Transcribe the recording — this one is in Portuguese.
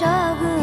jogo